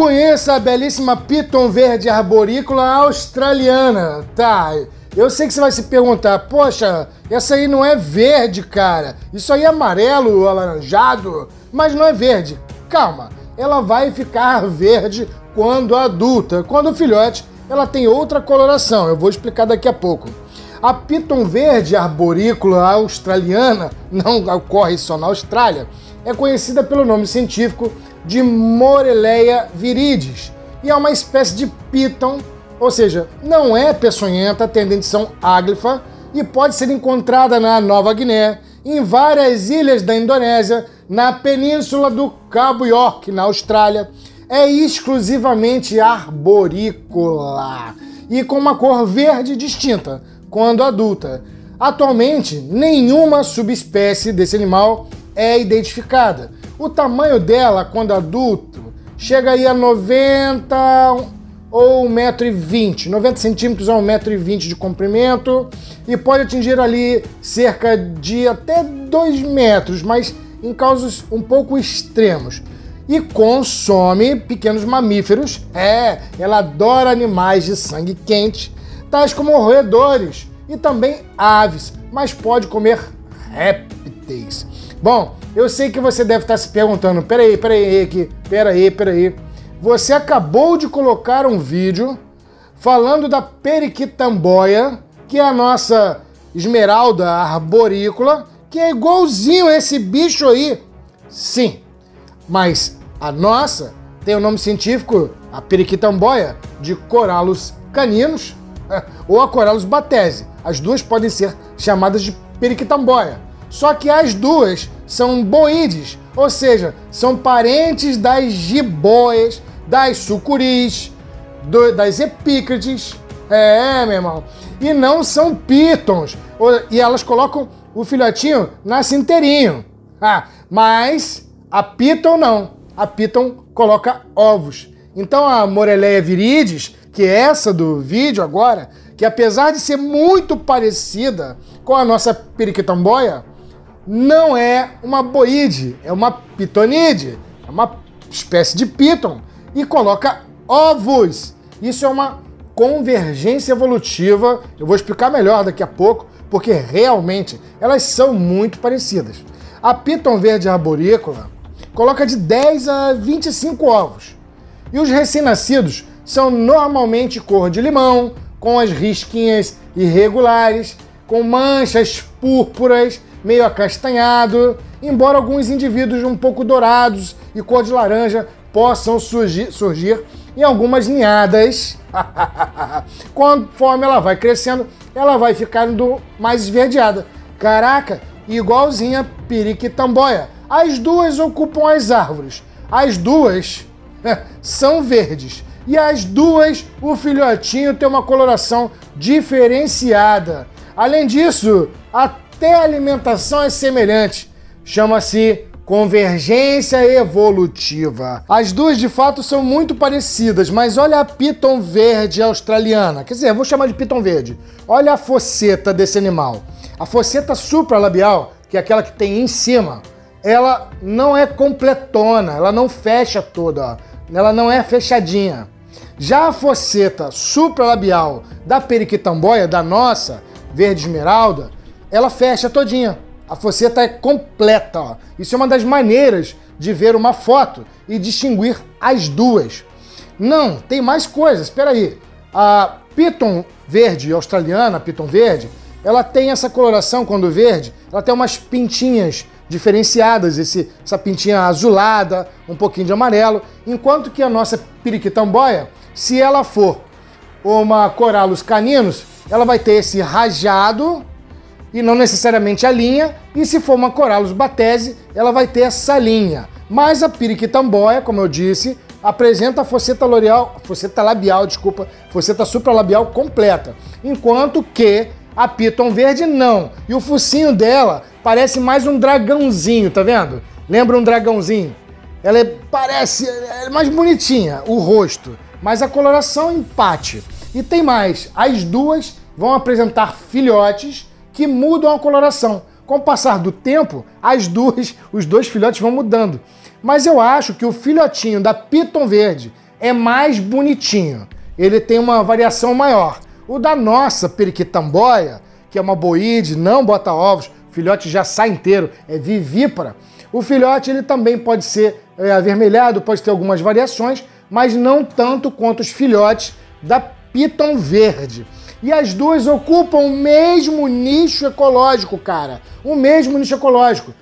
Conheça a belíssima piton verde arborícola australiana. Tá, eu sei que você vai se perguntar, poxa, essa aí não é verde, cara. Isso aí é amarelo, alaranjado, mas não é verde. Calma, ela vai ficar verde quando adulta. Quando filhote, ela tem outra coloração. Eu vou explicar daqui a pouco. A piton verde arborícola australiana, não ocorre só na Austrália, é conhecida pelo nome científico de Moreleia viridis e é uma espécie de piton, ou seja, não é peçonhenta, tem dentição áglifa e pode ser encontrada na Nova Guiné, em várias ilhas da Indonésia, na península do Cabo York, na Austrália. É exclusivamente arborícola e com uma cor verde distinta quando adulta. Atualmente, nenhuma subespécie desse animal é identificada. O tamanho dela, quando adulto, chega aí a 90 ou 1,20m, 90 centímetros a 1,20m de comprimento e pode atingir ali cerca de até 2 metros, mas em casos um pouco extremos. E consome pequenos mamíferos. É, ela adora animais de sangue quente, tais como roedores e também aves, mas pode comer répteis. Bom, eu sei que você deve estar se perguntando, peraí, peraí, aqui, peraí, peraí. Você acabou de colocar um vídeo falando da periquitamboia, que é a nossa esmeralda arborícola, que é igualzinho a esse bicho aí. Sim, mas a nossa tem o nome científico, a periquitamboia, de coralos caninos ou a coralos batese. As duas podem ser chamadas de periquitamboia. Só que as duas são boídeos, ou seja, são parentes das jiboias, das sucuris, do, das epícrides. É, meu irmão. E não são pitons. E elas colocam o filhotinho nascinteirinho. Ah, mas a piton não. A piton coloca ovos. Então a Moreleia viridis, que é essa do vídeo agora, que apesar de ser muito parecida com a nossa periquitamboia, não é uma boide, é uma pitonide, é uma espécie de piton e coloca ovos. Isso é uma convergência evolutiva. Eu vou explicar melhor daqui a pouco, porque realmente elas são muito parecidas. A piton verde arborícola coloca de 10 a 25 ovos. E os recém-nascidos são normalmente cor de limão, com as risquinhas irregulares, com manchas púrpuras meio acastanhado, embora alguns indivíduos um pouco dourados e cor de laranja possam surgir, surgir em algumas ninhadas. Conforme ela vai crescendo, ela vai ficando mais esverdeada. Caraca, igualzinha periquitamboia. As duas ocupam as árvores. As duas são verdes. E as duas, o filhotinho tem uma coloração diferenciada. Além disso, a até a alimentação é semelhante. Chama-se convergência evolutiva. As duas de fato são muito parecidas, mas olha a piton verde australiana. Quer dizer, vou chamar de piton verde. Olha a foceta desse animal. A foceta supralabial, que é aquela que tem em cima, ela não é completona, ela não fecha toda, ó. ela não é fechadinha. Já a foceta supralabial da periquitamboia, da nossa, verde esmeralda, ela fecha todinha. A foceta é completa. Ó. Isso é uma das maneiras de ver uma foto e distinguir as duas. Não, tem mais coisas. Espera aí. A piton verde australiana, a piton verde, ela tem essa coloração quando verde, ela tem umas pintinhas diferenciadas, esse, essa pintinha azulada, um pouquinho de amarelo, enquanto que a nossa periquitamboia, se ela for uma coralus caninos, ela vai ter esse rajado e não necessariamente a linha, e se for uma Corallus batese, ela vai ter essa linha. Mas a periquitamboia, como eu disse, apresenta a foceta labial, foceta labial, desculpa, foceta supralabial completa, enquanto que a piton verde não. E o focinho dela parece mais um dragãozinho, tá vendo? Lembra um dragãozinho? Ela é, parece é mais bonitinha, o rosto, mas a coloração empate. E tem mais, as duas vão apresentar filhotes que mudam a coloração. Com o passar do tempo, as duas, os dois filhotes vão mudando. Mas eu acho que o filhotinho da piton verde é mais bonitinho. Ele tem uma variação maior. O da nossa periquitamboia, que é uma boide, não bota ovos, o filhote já sai inteiro, é vivípara. O filhote ele também pode ser é, avermelhado, pode ter algumas variações, mas não tanto quanto os filhotes da piton verde. E as duas ocupam o mesmo nicho ecológico, cara. O mesmo nicho ecológico.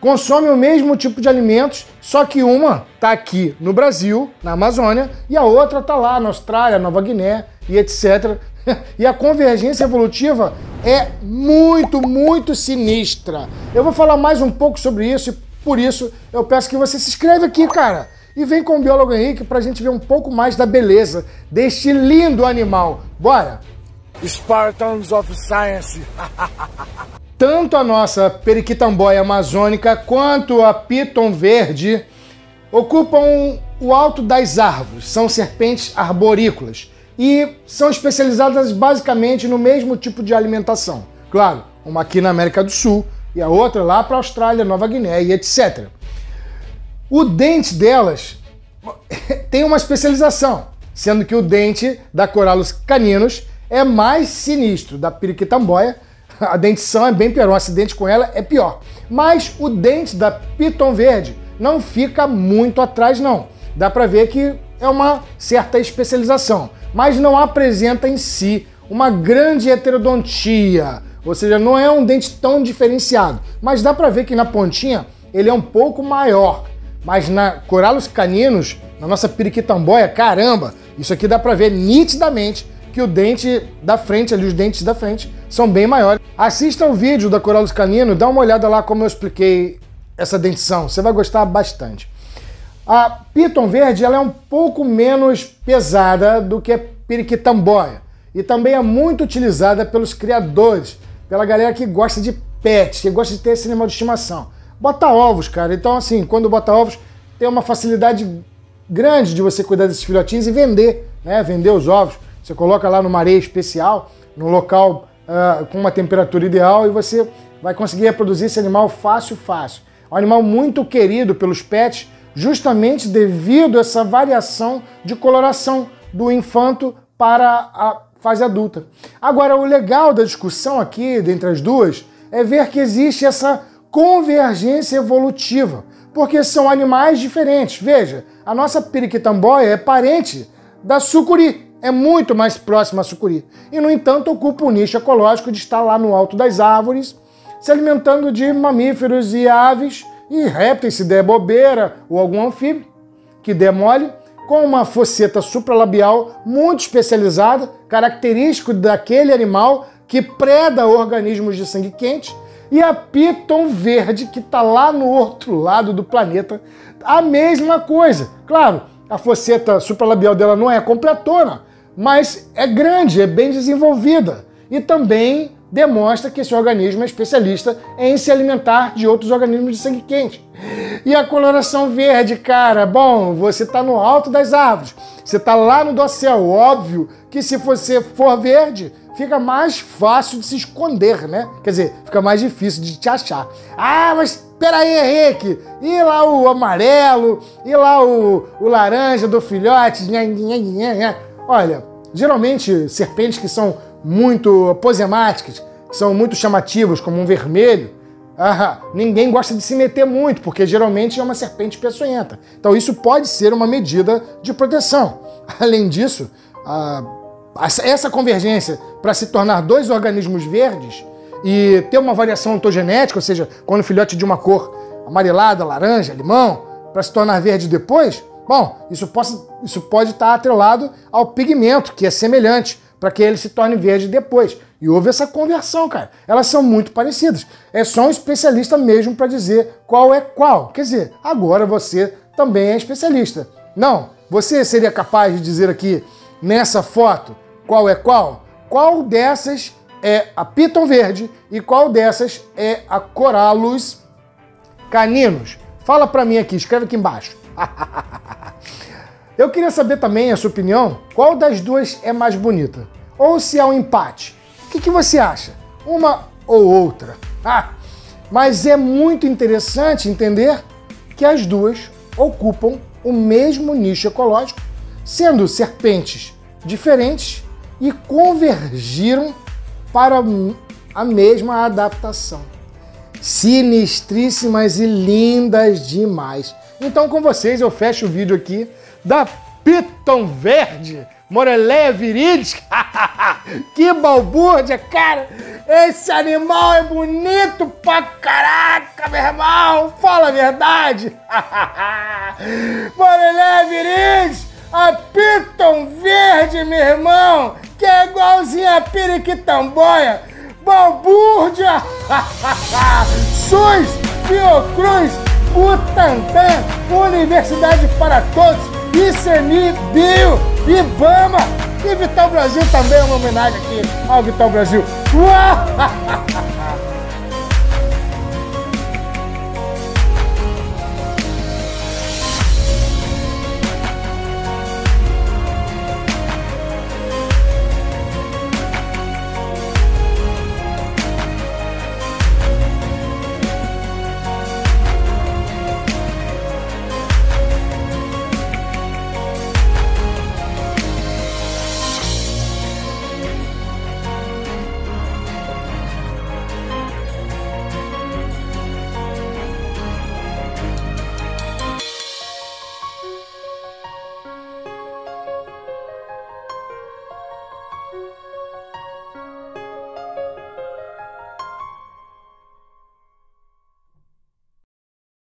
Consomem o mesmo tipo de alimentos, só que uma tá aqui no Brasil, na Amazônia, e a outra tá lá na Austrália, Nova Guiné e etc. e a convergência evolutiva é muito, muito sinistra. Eu vou falar mais um pouco sobre isso e por isso eu peço que você se inscreva aqui, cara. E vem com o biólogo Henrique para a gente ver um pouco mais da beleza deste lindo animal. Bora! Spartans of Science. Tanto a nossa periquitamboia amazônica quanto a piton verde ocupam o alto das árvores. São serpentes arborícolas e são especializadas basicamente no mesmo tipo de alimentação. Claro, uma aqui na América do Sul e a outra lá para a Austrália, Nova Guiné e etc. O dente delas tem uma especialização, sendo que o dente da Corallus caninos é mais sinistro, da periquitamboia. A dentição é bem pior, o acidente com ela é pior. Mas o dente da piton verde não fica muito atrás, não. Dá para ver que é uma certa especialização, mas não apresenta em si uma grande heterodontia, ou seja, não é um dente tão diferenciado. Mas dá para ver que na pontinha ele é um pouco maior. Mas na Corallus caninos, na nossa periquitamboia, caramba, isso aqui dá para ver nitidamente que o dente da frente, ali os dentes da frente, são bem maiores. Assista o vídeo da Corallus canino, dá uma olhada lá como eu expliquei essa dentição, você vai gostar bastante. A piton verde ela é um pouco menos pesada do que a periquitamboia e também é muito utilizada pelos criadores, pela galera que gosta de pet, que gosta de ter esse animal de estimação. Bota ovos, cara. Então, assim, quando bota ovos, tem uma facilidade grande de você cuidar desses filhotinhos e vender, né? Vender os ovos. Você coloca lá numa areia especial, num local uh, com uma temperatura ideal e você vai conseguir reproduzir esse animal fácil, fácil. É um animal muito querido pelos pets, justamente devido a essa variação de coloração do infanto para a fase adulta. Agora, o legal da discussão aqui, dentre as duas, é ver que existe essa convergência evolutiva, porque são animais diferentes. Veja, a nossa periquitamboia é parente da sucuri, é muito mais próxima à sucuri. E, no entanto, ocupa o nicho ecológico de estar lá no alto das árvores, se alimentando de mamíferos e aves e répteis, se der bobeira, ou algum anfíbio que der mole, com uma fosseta supralabial muito especializada, característico daquele animal que preda organismos de sangue quente, e a piton verde, que está lá no outro lado do planeta, a mesma coisa. Claro, a fosseta supralabial dela não é completona, mas é grande, é bem desenvolvida e também demonstra que esse organismo é especialista em se alimentar de outros organismos de sangue quente. E a coloração verde, cara, bom, você está no alto das árvores, você está lá no dossel, óbvio que se você for verde, fica mais fácil de se esconder, né? Quer dizer, fica mais difícil de te achar. Ah, mas peraí, Henrique, e lá o amarelo, e lá o, o laranja do filhote, nha, nha, nha, nha. Olha, geralmente serpentes que são muito aposemáticas, que são muito chamativos, como um vermelho, ah, ninguém gosta de se meter muito, porque geralmente é uma serpente peçonhenta. Então isso pode ser uma medida de proteção. Além disso, ah, essa convergência para se tornar dois organismos verdes e ter uma variação ontogenética, ou seja, quando o filhote de uma cor amarelada, laranja, limão, para se tornar verde depois, bom, isso, possa, isso pode estar atrelado ao pigmento, que é semelhante, para que ele se torne verde depois. E houve essa conversão, cara. Elas são muito parecidas. É só um especialista mesmo para dizer qual é qual. Quer dizer, agora você também é especialista. Não, você seria capaz de dizer aqui nessa foto qual é qual? Qual dessas é a piton verde e qual dessas é a corallus caninos? Fala para mim aqui, escreve aqui embaixo. Eu queria saber também a sua opinião, qual das duas é mais bonita? Ou se é um empate. O que, que você acha? Uma ou outra? Ah, mas é muito interessante entender que as duas ocupam o mesmo nicho ecológico, sendo serpentes diferentes e convergiram para a mesma adaptação. Sinistríssimas e lindas demais. Então, com vocês, eu fecho o vídeo aqui da Piton Verde, Moreleia viridis. que balbúrdia, cara! Esse animal é bonito pra caraca, meu irmão! Fala a verdade! Moreleia viridis, a Piton Verde, meu irmão! Que é igualzinha a Periquitamboia! Balbúrdia! SUS, Fiocruz, Butantan, Universidade para Todos, ICMI, Bio, IBAMA e Vital Brasil também é uma homenagem aqui ao Vital Brasil.